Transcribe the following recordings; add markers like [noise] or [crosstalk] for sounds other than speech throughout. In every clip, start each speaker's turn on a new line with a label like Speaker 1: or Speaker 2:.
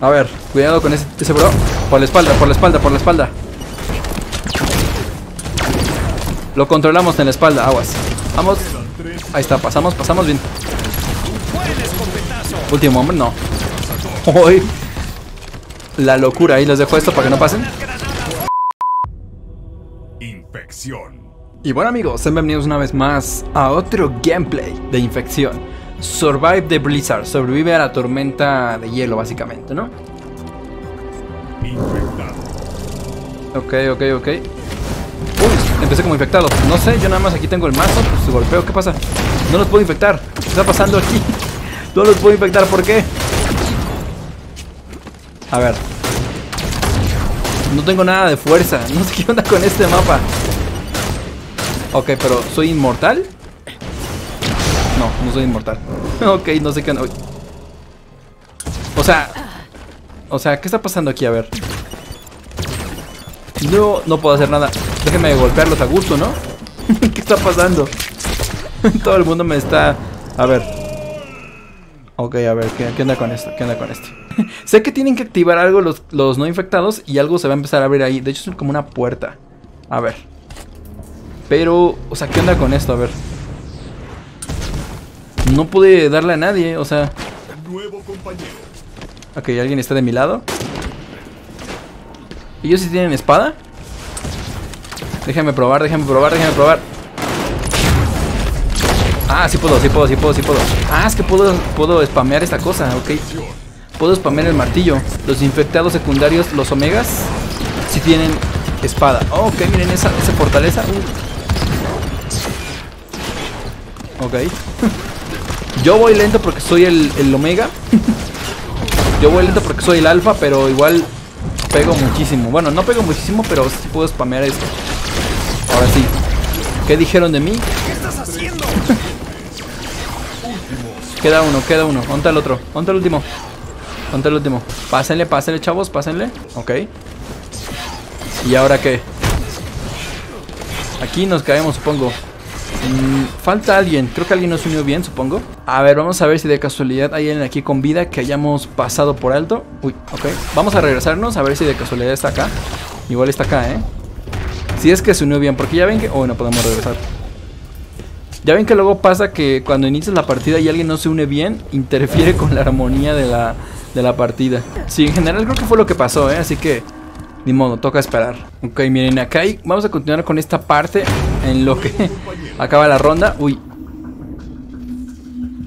Speaker 1: A ver, cuidado con ese, ese bro. Por la espalda, por la espalda, por la espalda. Lo controlamos en la espalda, aguas. Vamos. Ahí está, pasamos, pasamos bien. Último hombre, no. Uy. La locura, ahí les dejo esto para que no pasen.
Speaker 2: Infección.
Speaker 1: Y bueno amigos, sean bienvenidos una vez más a otro gameplay de infección. Survive the Blizzard, sobrevive a la tormenta de hielo básicamente, ¿no?
Speaker 2: Infectado.
Speaker 1: Ok, ok, ok. Uy, empecé como infectado. No sé, yo nada más aquí tengo el mazo, pues golpeo, ¿qué pasa? No los puedo infectar. ¿Qué está pasando aquí? [laughs] No los puedo infectar, ¿por qué? A ver. No tengo nada de fuerza. [laughs] No sé qué onda con este mapa. Ok, pero ¿soy inmortal? No, soy inmortal. [laughs] ok, no sé qué. Uy. O sea... O sea, ¿qué está pasando aquí? A ver. No, no puedo hacer nada. Déjenme golpearlos a gusto, ¿no? [laughs] ¿Qué está pasando? [laughs] Todo el mundo me está... A ver. Ok, a ver, ¿qué, qué onda con esto? ¿Qué onda con esto? sé que tienen que activar algo los, los no infectados y algo se va a empezar a abrir ahí. De hecho, es como una puerta. A ver. Pero, o sea, ¿qué onda con esto? A ver. No pude darle a nadie, o sea...
Speaker 2: Nuevo compañero.
Speaker 1: Ok, alguien está de mi lado. ¿Ellos sí tienen espada? Déjame probar, déjame probar, déjame probar. Ah, sí puedo, sí puedo, sí puedo, sí puedo. Ah, es que puedo, puedo spamear esta cosa, ok. Puedo spamear el martillo. Los infectados secundarios, los omegas, sí tienen espada. Oh, ok, miren esa, esa fortaleza. Uh. Ok. [laughs] Yo voy lento porque soy el, el omega. Yo voy lento porque soy el alfa, pero igual pego muchísimo. Bueno, no pego muchísimo, pero sí puedo spamear esto. Ahora sí. ¿Qué dijeron de mí?
Speaker 2: ¿Qué estás haciendo?
Speaker 1: Queda uno, queda uno. ¿Dónde está el otro? ¿Dónde está el último? ¿Dónde está el último? Pásenle, pásenle, chavos, pásenle. Ok. ¿Y ahora qué? Aquí nos caemos, supongo. Mm, falta alguien. Creo que alguien nos unió bien, supongo. A ver, vamos a ver si de casualidad hay alguien aquí con vida que hayamos pasado por alto. Uy, ok. Vamos a regresarnos a ver si de casualidad está acá. Igual está acá, ¿eh? Si es que se unió bien, porque ya ven que... Oh, no podemos regresar. Ya ven que luego pasa que cuando inicias la partida y alguien no se une bien, interfiere con la armonía de la, de la partida. Sí, en general creo que fue lo que pasó, ¿eh? Así que, ni modo, toca esperar. Ok, miren, acá hay, vamos a continuar con esta parte en lo que acaba la ronda. Uy.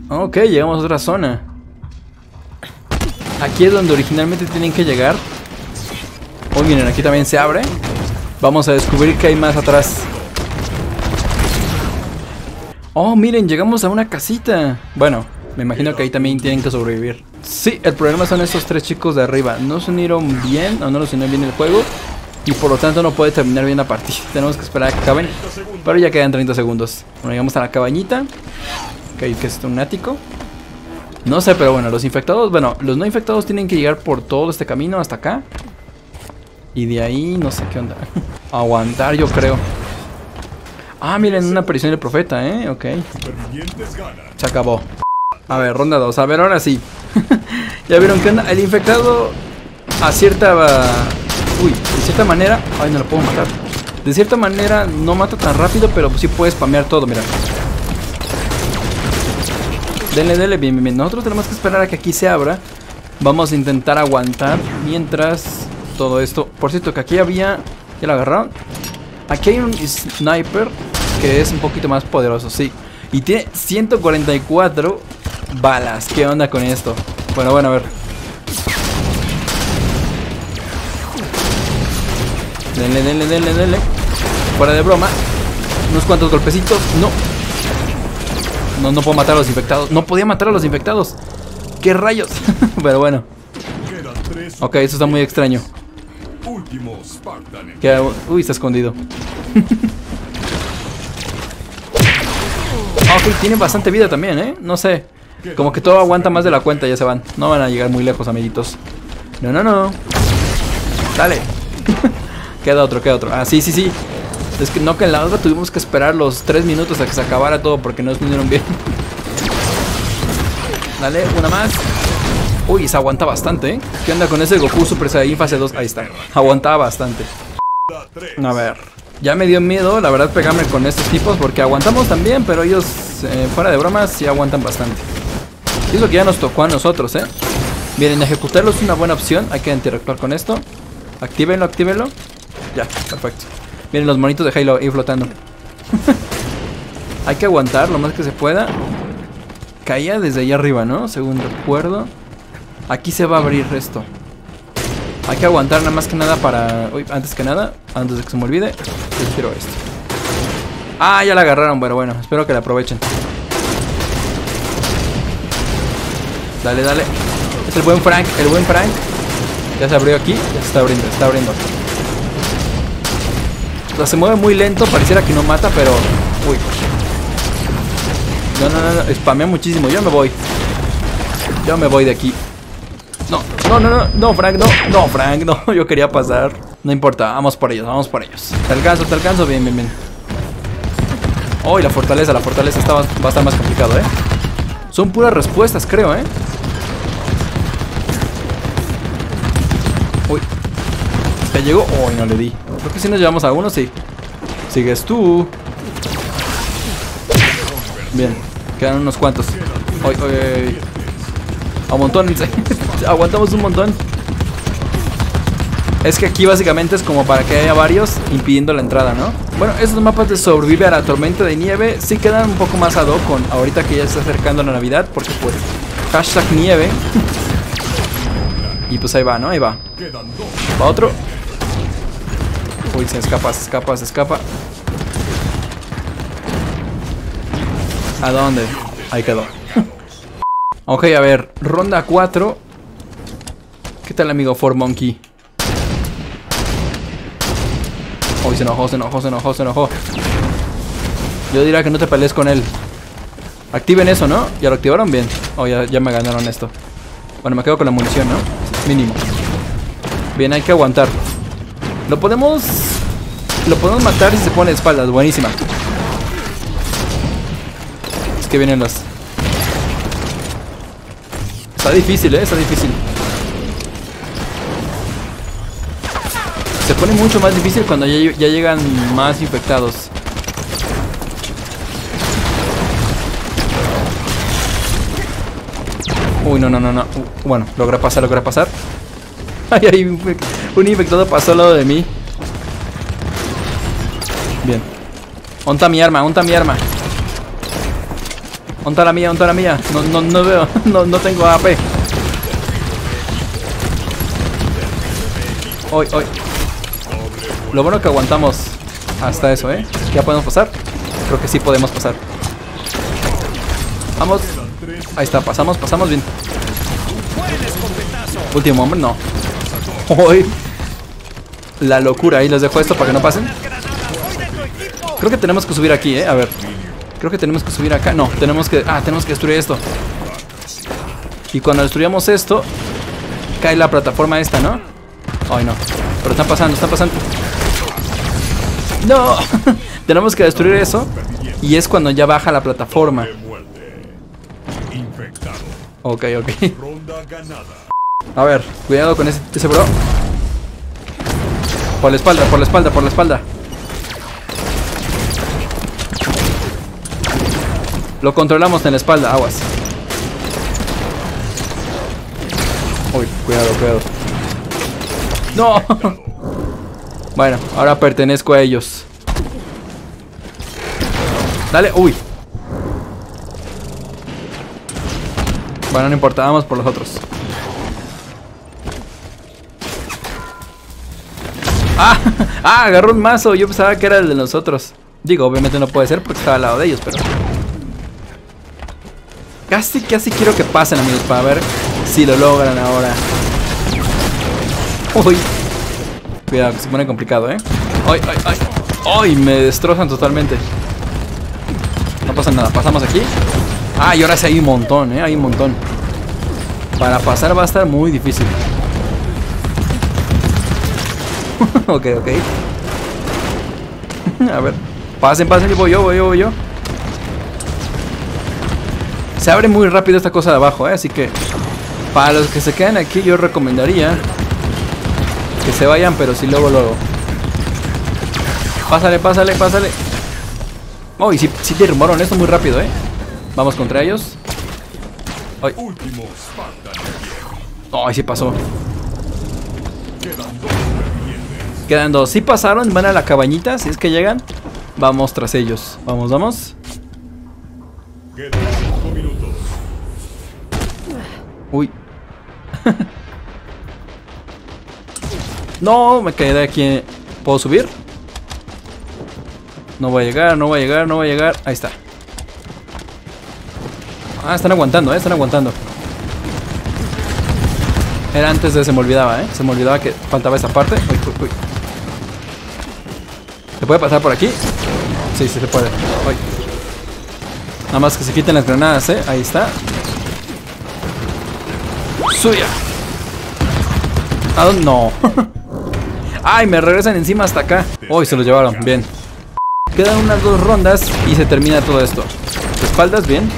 Speaker 1: Ok, llegamos a otra zona. Aquí es donde originalmente tienen que llegar. Oh, miren, aquí también se abre. Vamos a descubrir que hay más atrás. Oh, miren, llegamos a una casita. Bueno, me imagino que ahí también tienen que sobrevivir. Sí, el problema son estos tres chicos de arriba. No se unieron bien o no los unió bien el juego. Y por lo tanto no puede terminar bien la partida. [laughs] Tenemos que esperar a que acaben. Pero ya quedan 30 segundos. Bueno, llegamos a la cabañita. Ok, que es un ático. No sé, pero bueno, los infectados, bueno, los no infectados tienen que llegar por todo este camino hasta acá. Y de ahí no sé qué onda. [laughs] Aguantar, yo creo. Ah, miren, una aparición del profeta, ¿eh? Ok. Se acabó. A ver, ronda 2. A ver, ahora sí. [laughs] ¿Ya vieron qué onda? El infectado acierta... Uy, de cierta manera... Ay, no lo puedo matar. De cierta manera no mata tan rápido, pero sí puede spamear todo, mira. Denle, denle, bien, bien, bien. Nosotros tenemos que esperar a que aquí se abra. Vamos a intentar aguantar mientras todo esto... Por cierto, que aquí había... ¿Ya lo agarraron? Aquí hay un sniper que es un poquito más poderoso, sí. Y tiene 144 balas. ¿Qué onda con esto? Bueno, bueno, a ver. Denle, denle, denle, denle. Fuera de broma. Unos cuantos golpecitos. No. No, no puedo matar a los infectados. No podía matar a los infectados. ¿Qué rayos? [laughs] Pero bueno. Ok, eso está muy extraño. Uy, está escondido. [laughs] Ah, ok, tiene bastante vida también, ¿eh? No sé. Como que todo aguanta más de la cuenta, ya se van. No van a llegar muy lejos, amiguitos. No, no, no. Dale. [laughs] queda otro, queda otro. Ah, sí, sí, sí. Es que no que en la otra tuvimos que esperar los 3 minutos a que se acabara todo porque no nos vinieron bien. [laughs] Dale, una más. Uy, se aguanta bastante, ¿eh? ¿Qué onda con ese Goku Super Saiyan fase 2? Ahí está. Aguantaba bastante. A ver. Ya me dio miedo, la verdad, pegarme con estos tipos porque aguantamos también, pero ellos, eh, fuera de bromas, sí aguantan bastante. Y es lo que ya nos tocó a nosotros, ¿eh? Miren, ejecutarlo es una buena opción. Hay que interactuar con esto. Actívenlo, actívenlo. Ya, perfecto. Miren los monitos de Halo ahí flotando. [laughs] Hay que aguantar lo más que se pueda. Caía desde allá arriba, ¿no? Según recuerdo. Aquí se va a abrir esto. Hay que aguantar nada más que nada para... Uy, antes que nada, antes de que se me olvide, quiero esto. Ah, ya la agarraron. Bueno, bueno, espero que la aprovechen. Dale, dale. Es el buen Frank, el buen Frank. Ya se abrió aquí, ya se está abriendo, está abriendo. O sea, se mueve muy lento, pareciera que no mata, pero... Uy. No, no, no, no, spamea muchísimo. Yo me voy. Yo me voy de aquí. No, no, no, no, no, Frank, no, no, Frank, no, [laughs] yo quería pasar. No importa, vamos por ellos, vamos por ellos. Te alcanzo, te alcanzo, bien, bien, bien. Oh, la fortaleza, la fortaleza está, va a estar más complicado, ¿eh? Son puras respuestas, creo, ¿eh? Uy. ¿Ya llegó? Uy, no le di. Creo que si nos llevamos a uno, sí. Sigues tú. Bien. Quedan unos cuantos. Uy, uy, uy. A montón. [laughs] Aguantamos un montón. Es que aquí básicamente es como para que haya varios impidiendo la entrada, ¿no? Bueno, esos mapas de sobrevive a la tormenta de nieve sí quedan un poco más ad hoc con ahorita que ya se está acercando la Navidad, porque pues hashtag nieve. [laughs] y pues ahí va, ¿no? Ahí va. Va otro. Uy, se escapa, se escapa, se escapa. ¿A dónde? Ahí quedó. [laughs] ok, a ver, ronda 4. ¿Qué tal, amigo For Monkey? Uy, se enojó, se enojó, se enojó, se enojó. Yo diría que no te pelees con él. Activen eso, ¿no? Ya lo activaron bien. Oh, ya, ya me ganaron esto. Bueno, me quedo con la munición, ¿no? Mínimo. Bien, hay que aguantar. Lo podemos... Lo podemos matar si se pone espaldas. Buenísima. Es que vienen los... Está difícil, ¿eh? Está difícil. Se pone mucho más difícil cuando ya, ya llegan más infectados. Uy, no, no, no, no. Bueno, logra pasar, logra pasar. [laughs] Ay, ay, un infectado pasó al lado de mí. Bien. Onta mi arma, onta mi arma. Onta la mía, onta la mía. No, no, no veo, [laughs] no, no tengo AP. Hoy, hoy. Lo bueno que aguantamos hasta eso, ¿eh? ¿Ya podemos pasar? Creo que sí podemos pasar. Vamos. Ahí está, pasamos, pasamos bien. Último hombre, no. Hoy. La locura, ahí les dejo esto para que no pasen. Creo que tenemos que subir aquí, ¿eh? A ver. Creo que tenemos que subir acá. No, tenemos que... Ah, tenemos que destruir esto. Y cuando destruyamos esto, cae la plataforma esta, ¿no? Ay, no. Pero están pasando, están pasando. No. [laughs] tenemos que destruir eso. Y es cuando ya baja la plataforma. Ok, ok. A ver, cuidado con ese, ese bro. Por la espalda, por la espalda, por la espalda. Lo controlamos en la espalda, aguas. Uy, cuidado, cuidado. No. [laughs] Bueno, ahora pertenezco a ellos. Dale, uy. Bueno, no importa, vamos por los otros. Ah, [laughs] ah, agarró un mazo. Yo pensaba que era el de nosotros. Digo, obviamente no puede ser porque estaba al lado de ellos, pero... Casi, casi quiero que pasen, amigos, para ver si lo logran ahora. Uy. Cuidado, que se pone complicado, ¿eh? ¡Ay. Me destrozan totalmente. No pasa nada, pasamos aquí. Ah, y ahora sí hay un montón, ¿eh? Hay un montón. Para pasar va a estar muy difícil. [laughs] ok, ok. [laughs] a ver. Pasen, pasen, yo voy yo, voy yo, voy yo. Se abre muy rápido esta cosa de abajo, ¿eh? Así que... Para los que se quedan aquí, yo recomendaría que se vayan, pero si luego, luego. Pásale, pásale, pásale. Oh, y si, si derrumbaron esto muy rápido, ¿eh? Vamos contra ellos. Ay. Oh, ahí sí pasó.
Speaker 2: Quedan dos supervivientes.
Speaker 1: Quedan dos. Si pasaron, van a la cabañita. Si es que llegan, vamos tras ellos. Vamos, vamos. Uy. [laughs] no, me caí de aquí. ¿Puedo subir? No voy a llegar, no voy a llegar, no voy a llegar. Ahí está. Ah, están aguantando, eh. Están aguantando. Era antes de se me olvidaba, eh. Se me olvidaba que faltaba esa parte. Uy, uy, uy. ¿Se puede pasar por aquí? Sí, sí se puede. Uy. Nada más que se quiten las granadas, eh. Ahí está. Suya. ¿A dónde? No. [laughs] Ay, me regresan encima hasta acá. Uy, se los llevaron. Bien. Quedan unas dos rondas y se termina todo esto. Espaldas, bien.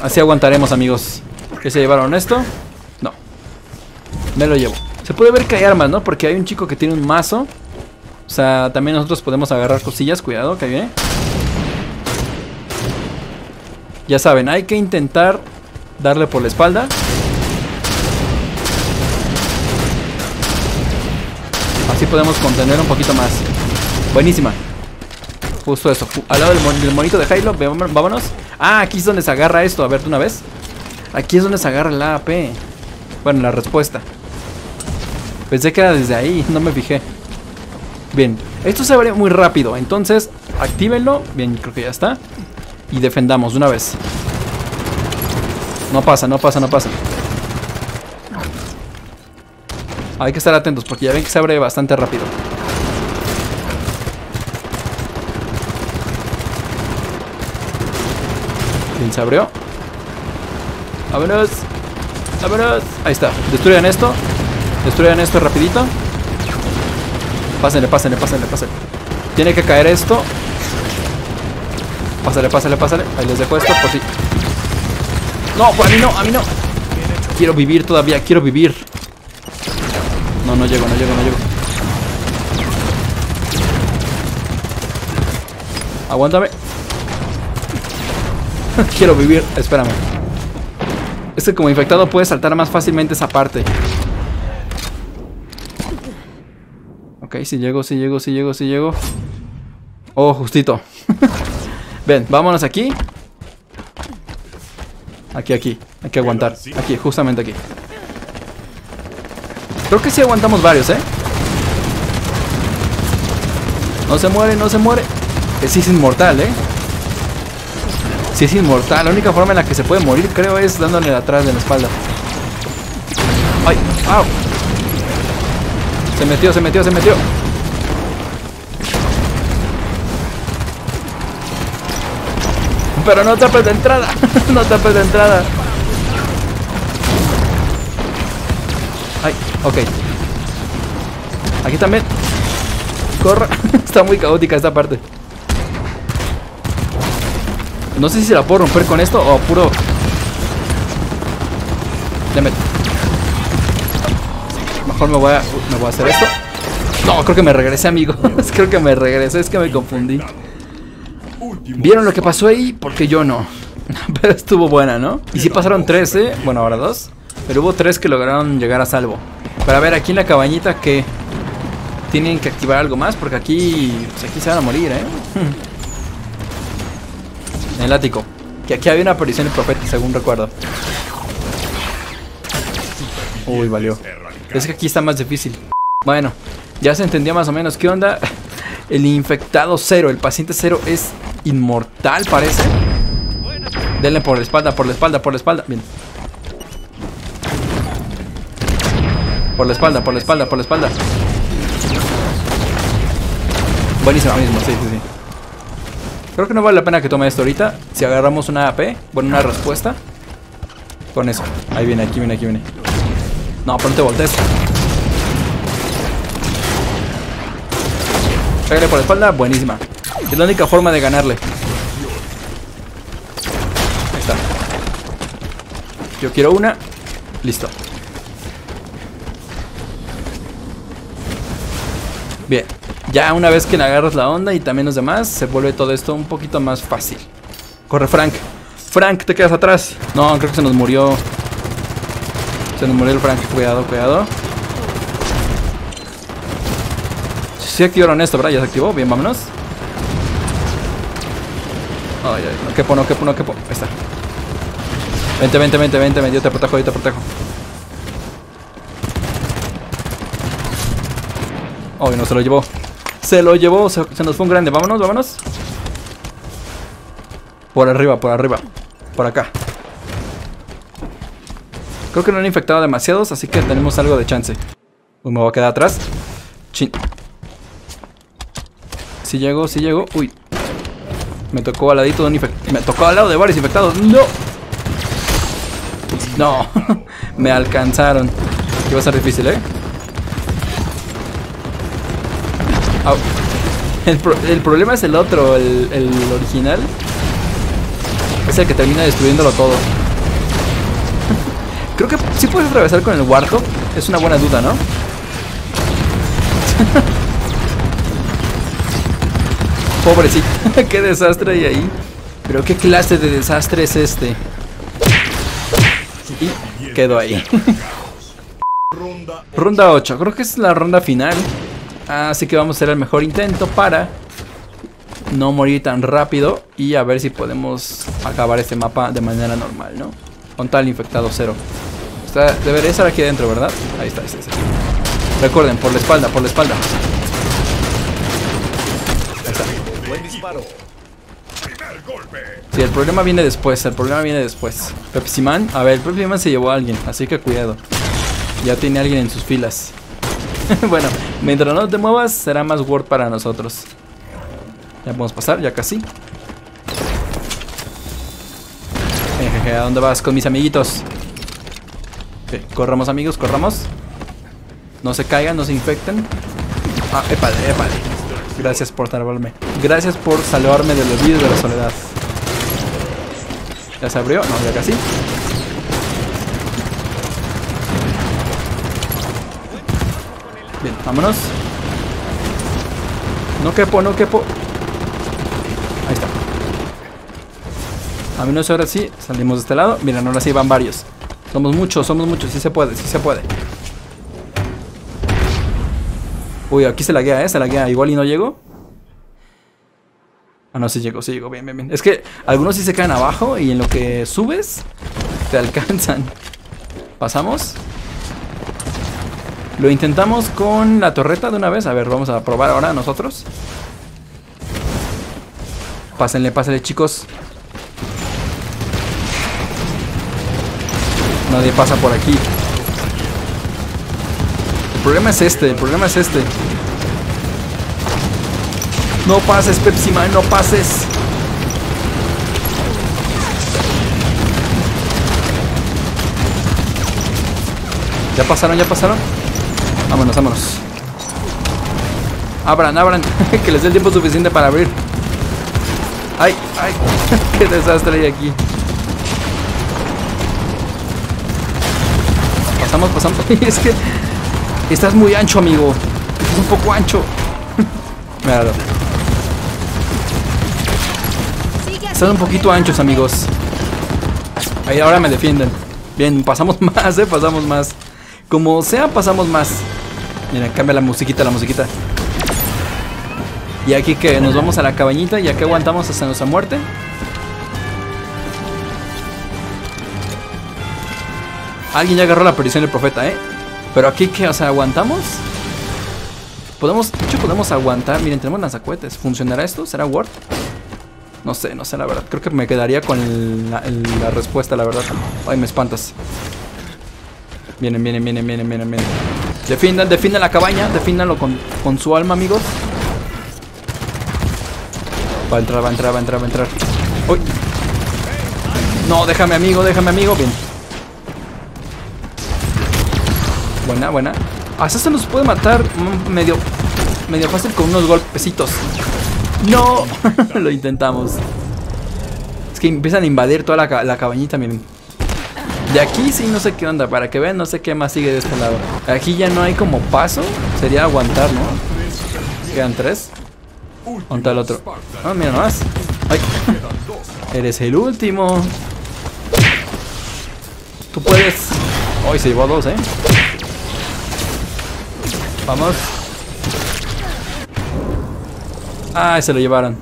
Speaker 1: Así aguantaremos, amigos. ¿Qué se llevaron esto? No. Me lo llevo. Se puede ver que hay armas, ¿no? Porque hay un chico que tiene un mazo. O sea, también nosotros podemos agarrar cosillas. Cuidado, que viene. Ya saben, hay que intentar darle por la espalda. Así podemos contener un poquito más. Buenísima. Justo eso. Al lado del, mon- del monito de Halo. Vámonos-. Ah, aquí es donde se agarra esto. A ver, de una vez. Aquí es donde se agarra el AP. Bueno, la respuesta. Pensé que era desde ahí. No me fijé. Bien. Esto se abre muy rápido. Entonces, actívenlo. Bien, creo que ya está. Y defendamos de una vez. No pasa, no pasa, no pasa. Hay que estar atentos porque ya ven que se abre bastante rápido. Bien, se abrió. Vámonos. Vámonos. Ahí está. Destruyan esto. Destruyan esto rapidito. Pásenle, pásenle, pásenle, pásenle. Tiene que caer esto. Pásale, pásale, pásale. Ahí les dejo esto por si. No, pues a mí no, a mí no. Quiero vivir todavía, quiero vivir. No, no llego, no llego, no llego. Aguántame. [laughs] quiero vivir, espérame. Este como infectado puede saltar más fácilmente esa parte. Ok, si llego, si llego, si llego, si llego. Oh, justito. Ven, vámonos aquí. Aquí, aquí. Hay que aguantar. Aquí, justamente aquí. Creo que sí aguantamos varios, ¿eh? No se muere, no se muere. Que sí es inmortal, ¿eh? Sí es inmortal. La única forma en la que se puede morir, creo, es dándole atrás de la espalda. ¡Ay! ¡Au! Se metió, se metió, se metió. Pero no tapes de entrada. [laughs] no tapes de entrada. Ay, ok. Aquí también. Corra. [laughs] Está muy caótica esta parte. No sé si se la puedo romper con esto o puro. Deme. Mejor me voy a. Me voy a hacer esto. No, creo que me regresé, amigo. [laughs] creo que me regresé, es que me confundí. ¿Vieron lo que pasó ahí? Porque yo no. [laughs] Pero estuvo buena, ¿no? Y sí pasaron tres, ¿eh? Bueno, ahora dos. Pero hubo tres que lograron llegar a salvo. Pero a ver, aquí en la cabañita que... Tienen que activar algo más porque aquí... Pues aquí se van a morir, ¿eh? En [laughs] el ático. Que aquí había una aparición del profeta, según recuerdo. Uy, valió. Es que aquí está más difícil. Bueno, ya se entendió más o menos qué onda. [laughs] El infectado cero, el paciente cero es inmortal, parece. Denle por la espalda, por la espalda, por la espalda. Bien. Por la espalda, por la espalda, por la espalda. Buenísimo mismo, sí, sí, sí. Creo que no vale la pena que tome esto ahorita. Si agarramos una AP, bueno, una respuesta. Con eso. Ahí viene, aquí viene, aquí viene. No, pero no te voltees. Pégale por la espalda, buenísima. Es la única forma de ganarle. Ahí está. Yo quiero una. Listo. Bien. Ya una vez que le agarras la onda y también los demás, se vuelve todo esto un poquito más fácil. Corre, Frank. Frank, te quedas atrás. No, creo que se nos murió. Se nos murió el Frank. Cuidado, cuidado. Sí activaron esto, ¿verdad? Ya se activó. Bien, vámonos. Ay, ay, no quepo, no quepo, no quepo. Ahí está. Vente, vente, vente, vente, vente. Yo te protejo, yo te protejo. Ay, no se lo llevó. Se lo llevó, se, se nos fue un grande. Vámonos, vámonos. Por arriba, por arriba. Por acá. Creo que no han infectado demasiados, así que tenemos algo de chance. Me voy a quedar atrás. Chin. Si llego, si llego. Uy. Me tocó al ladito de un infectado. Me tocó al lado de varios infectados. ¡No! No. [laughs] me alcanzaron. Iba a ser difícil, ¿eh? El problema es el otro, el, el original. Es el que termina destruyéndolo todo. Creo que sí puedes atravesar con el Warthog. Es una buena duda, ¿no? [laughs] Pobrecito. [laughs] qué desastre hay ahí. Pero qué clase de desastre es este. Y quedó ahí. [laughs]
Speaker 2: Ronda
Speaker 1: Ronda 8, creo que es la ronda final. Así que vamos a hacer el mejor intento para no morir tan rápido y a ver si podemos acabar este mapa de manera normal, ¿no? Con tal infectado cero. Está, debería estar aquí adentro, ¿verdad? Ahí está, ahí está, ahí está. Recuerden, por la espalda, por la espalda. Ahí está.
Speaker 3: Buen disparo.
Speaker 2: primer golpe.
Speaker 1: Sí, el problema viene después, el problema viene después. Pepsi Man, a ver, el Pepsi Man se llevó a alguien, así que cuidado. Ya tiene alguien en sus filas. [laughs] bueno, mientras no te muevas, será más Word para nosotros. Ya podemos pasar, ya casi. ¿A dónde vas con mis amiguitos? Ok, corramos amigos, corramos. No se caigan, no se infecten. Ah, épale, épale. Gracias por salvarme. Gracias por salvarme del olvido y de la soledad. ¿Ya se abrió? No, ya casi. Bien, vámonos. No quepo, no quepo. Ahí está. A menos ahora sí, salimos de este lado. Miren, ahora sí van varios. Somos muchos, somos muchos. Sí se puede, sí se puede. Uy, aquí se laguea, ¿eh? Se laguea. Igual y no llego. Ah, no, sí llegó, sí llegó. Bien, bien, bien. Es que algunos sí se caen abajo y en lo que subes, te [laughs] alcanzan. ¿Pasamos? Lo intentamos con la torreta de una vez. A ver, vamos a probar ahora nosotros. Pásenle, pásenle, chicos. Nadie pasa por aquí. El problema es este, el problema es este. No pases, Pepsi Man, no pases. ¿Ya pasaron? ¿Ya pasaron? Vámonos, vámonos. Abran, abran. [laughs] que les dé el tiempo suficiente para abrir. ¡Ay, ay! [laughs] ¡Qué desastre hay aquí! Pasamos, pasamos. [laughs] es que estás muy ancho, amigo. Estás un poco ancho. [laughs] Míralo. Están un poquito anchos, amigos. Ahí ahora me defienden. Bien, pasamos [laughs] más, eh, pasamos más. Como sea, pasamos más. Mira, cambia la musiquita, la musiquita. Y aquí que nos vamos a la cabañita y aquí aguantamos hasta nuestra muerte. Alguien ya agarró la perdición del profeta, ¿eh? Pero aquí que, o sea, aguantamos. Podemos, de hecho podemos aguantar. Miren, tenemos lanzacohetes. ¿Funcionará esto? ¿Será Word? No sé, no sé la verdad. Creo que me quedaría con la, respuesta, la verdad. Ay, me espantas. Vienen, vienen, vienen, vienen, vienen, vienen. Defiendan, defiendan la cabaña. Defiéndanlo con, con su alma, amigos. Va a entrar, va a entrar, va a entrar, va a entrar. Uy. No, déjame, amigo, déjame, amigo. Bien. Buena, buena. Hasta se nos puede matar mm, medio, medio fácil con unos golpecitos. No, [laughs] lo intentamos. Es que empiezan a invadir toda la, la cabañita, miren. De aquí sí no sé qué onda, para que vean no sé qué más sigue de este lado. Aquí ya no hay como paso, sería aguantar, ¿no? Quedan tres. ¿Dónde el otro? Ah, mira nomás. Ay. [laughs] Eres el último. Tú puedes. Hoy se llevó dos, ¿eh? Vamos. Ah, se lo llevaron.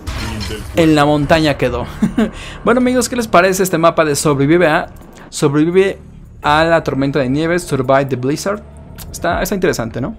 Speaker 1: En la montaña quedó. [laughs] bueno amigos, ¿qué les parece este mapa de sobrevive a sobrevive a la tormenta de nieve, survive the blizzard? Está, está interesante, ¿no?